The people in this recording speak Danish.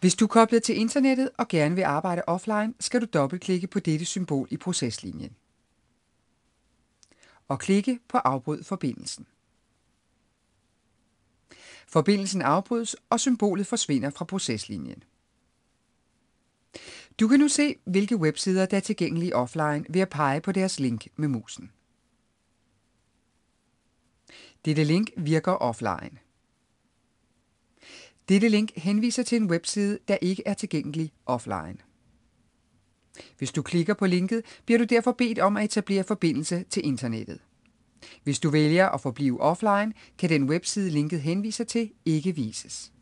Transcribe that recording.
Hvis du er koblet til internettet og gerne vil arbejde offline, skal du dobbeltklikke på dette symbol i proceslinjen og klikke på Afbryd forbindelsen. Forbindelsen afbrydes, og symbolet forsvinder fra proceslinjen. Du kan nu se, hvilke websider der er tilgængelige offline ved at pege på deres link med musen. Dette link virker offline. Dette link henviser til en webside, der ikke er tilgængelig offline. Hvis du klikker på linket, bliver du derfor bedt om at etablere forbindelse til internettet. Hvis du vælger at forblive offline, kan den webside linket henviser til ikke vises.